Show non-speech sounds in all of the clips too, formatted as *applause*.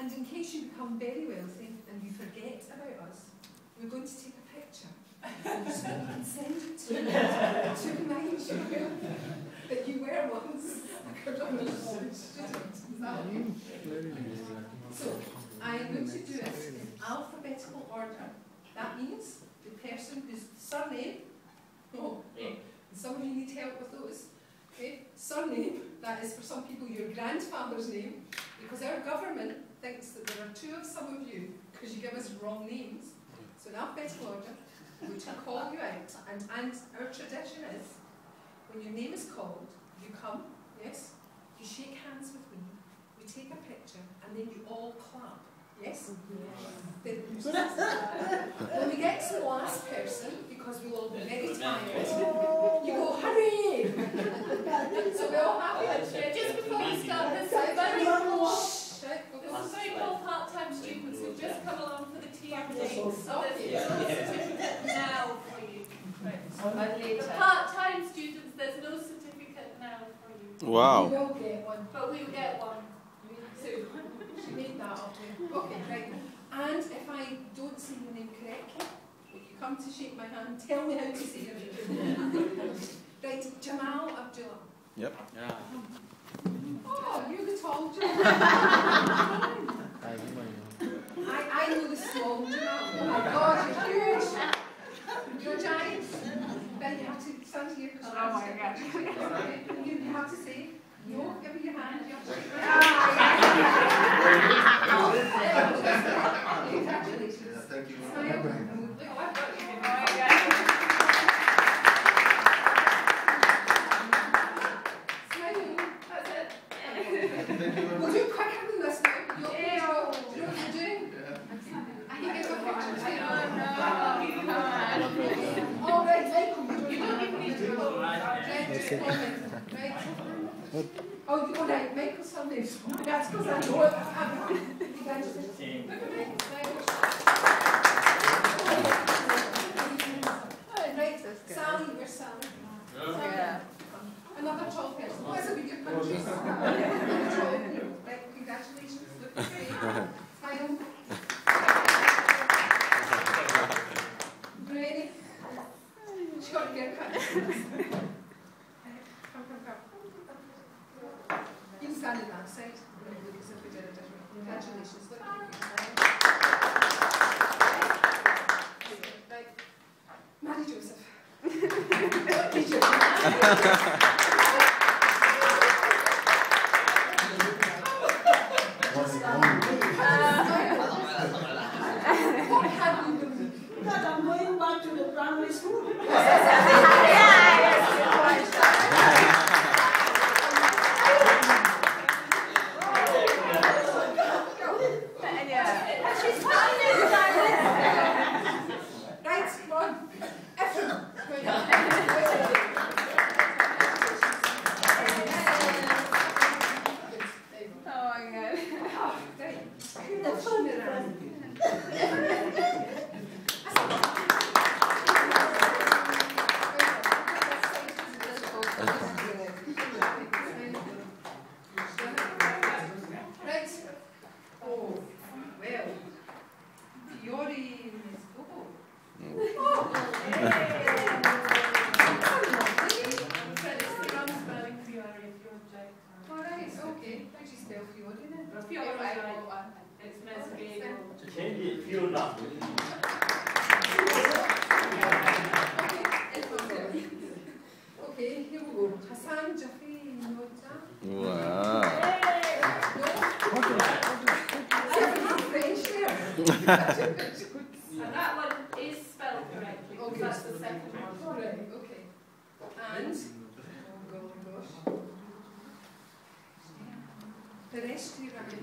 And in case you become very wealthy and you forget about us, we're going to take a picture and send it to you to remind you that you were once a Cardonald student. So, I'm going to do it in alphabetical order. That means the person whose surname, oh, oh some of you need help with those. Okay, surname, that is for some people your grandfather's name, because our government thinks that there are two of some of you, because you give us wrong names. So in alphabetical order, we will call you out, and, and our tradition is, when your name is called, you come, yes, you shake hands with me, we take a picture, and then you all clap. Yes? Then- *laughs* when we get to the last person, because we'll all be very tired, you go, hurry! *laughs* so we're all happy. Yeah, just before we start, there's some very cool, Shh, right, go, there's go. some very cool part-time students who've just come along for the tea and Okay. so there's oh, Yeah. no certificate now for you. And The part-time students, there's no certificate now for you, You Wow. will get one. but we will get one soon. She made that up. Okay, right. And if I don't say your name correctly, if you come to shake my hand, tell me how to say your name. *laughs* right, Jamal Abdullah. Yep. Yeah. Oh, you're the tall Jamal. I, I know the small Jamal. Oh my God, you're huge. You're giant. Then you have to stand here. Oh my God. You, have to say, no, give me your hand. You have to shake my hand. Congratulations. Thank you. Smile. Look, I've got you. Smile. That's it. Thank you very We'll much. do quicker than this now. You'll, Ew. do you know what you're doing? Yeah. I can get a picture. Oh, no, come All right, Michael, you on. don't You don't even need to go. Right, just a moment. Right. Oh, you all right, Michael's surname. That's because I know it. Congratulations. Look at Michael's smile. Right, Sally, where's Sally? Sally. Another tall person. Oh, it's a big country. Right, congratulations. Look great. Smile. Ready? She got a haircut. Come, come, come. You can stand in that side. Look as if we did it different. Congratulations. Look. Right. Mary Joseph. Did you? I'm going back to the primary school. *laughs* Right, come on. Ephraim. Right. Oh, well. Fiore Nescobo. Oh. All right, okay. How do you spell Fiore then? Change it, Fiona. Okay, here we go. Hassan Jafri Nota. Wow. And that one is spelled correctly, because Okay. that's the second one. All right, okay. And, oh gosh. The rest you right.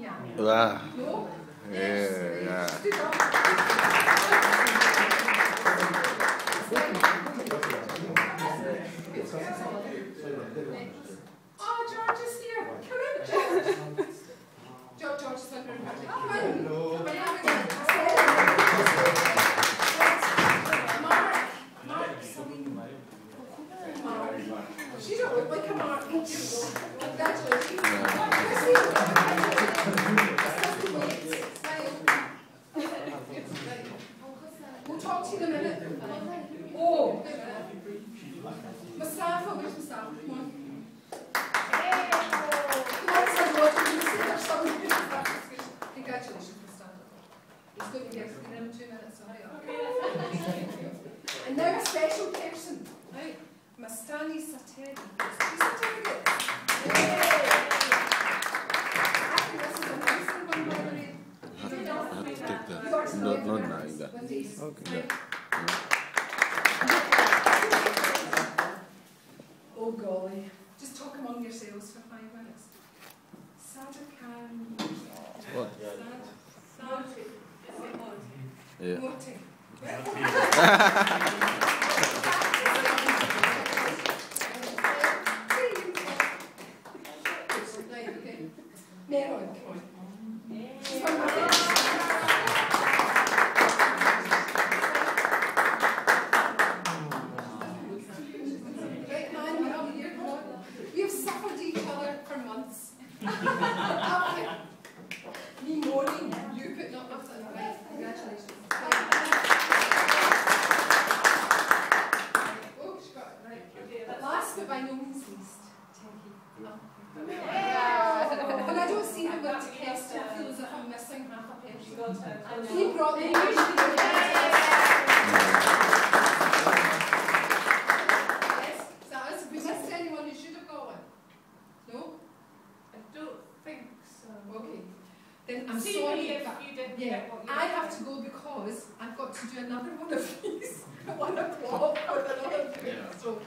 Yeah. Wow. No? Yeah. Oh, George is here. Come in, George. George, is under invited. And now a special person, right? Mastani Sateri. Not, not now, that. Okay. Yeah. Oh golly. Just talk among yourselves for five minutes. We have suffered each other for months. *laughs* Me moaning, you putting up with it. Right, congratulations. Oh, she got it right. Okay, But that's last but by no means least, Techie. And I don't see him with Test, I feel as if I'm missing half a you pension. Got her. He brought the Yes, is that us? Have we missed anyone who should have got one? No? I don't think so. Okay. Then I'm See sorry, if you didn't yeah, get what you I have to go because I've got to do another one of these at one o'clock with another group. So,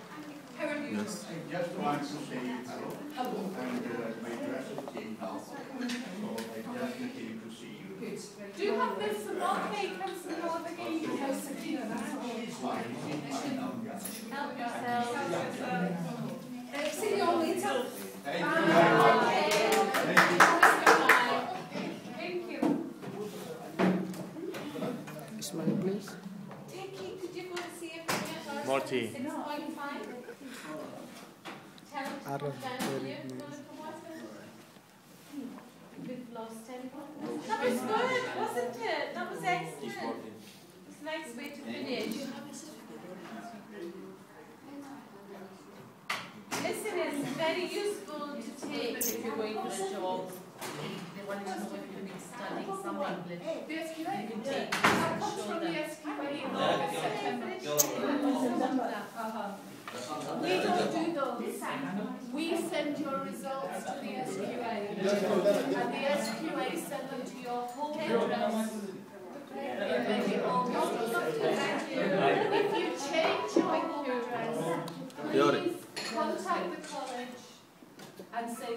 how are you? Yes. I just want to say hello, Hello. and uh, my dress is changed now, so I just came to see you. Good. Right. Do you have this some more cake and some more tea? How's Sakina? That's all. It's fine, it's fine now, yeah. Help yourself. Right, see you all later. Thank you Bye. very. Thank you. Thank you. Smile, please. Vicky, did you go and see him yet? Morty. Six point five? Tell him to Arrow, come down very here. nice. Go look at what's it. We've lost ten. That was good, wasn't it? That was excellent. It's a nice way to finish. Listen, it's very useful to take if you're going for a job. They want to know if you've been studying some English. The SQA. You can take this That and comes show from the them. SQA in August, September. We don't do those. We send your results to the SQA. And the SQA send them to your home address. in maybe August. If you change your home address, please contact the college and say,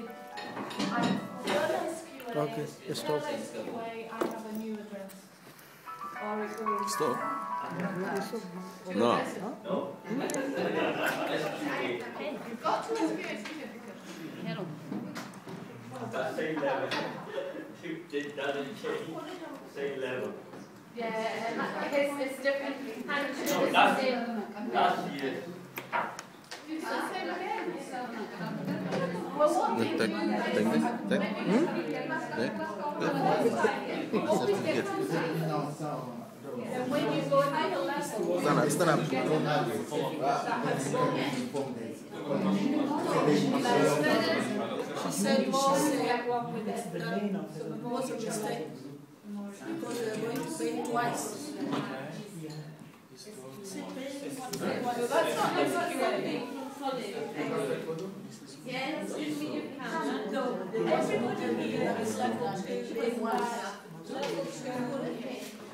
I'm done SQA. Okay, stop. Tell SQA I have a new address. Or it goes. Stop. to No. the resident. You've got to SQA certificate. That's same level. It doesn't change. Same level. Yeah, it's, it's different. And it's No, the that's- same. Last year. You still say it again? High level, Stand up, stand up. She said, was a. Because we are going to pay twice. that's not. Yes, you can. No, everybody here is level two, pay once. Level two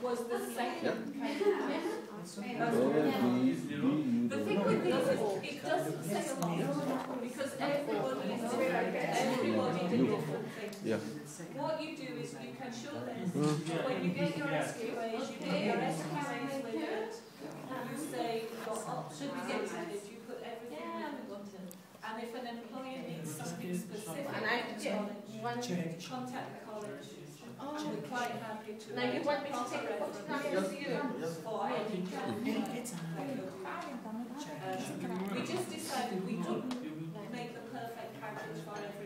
was the second. The thing with these is, it doesn't say a lot, because everybody is different, everybody did different things. Yeah. What you do is you can show them, when you get your SQAs, you get your SQAs with it, you say, your options selected, you put everything in the button. And if an employer needs something specific, And I- college, contact the college. We're quite happy to. Now you want me to take a photograph of you? Or any Um, We just decided we couldn't make the perfect package for everybody.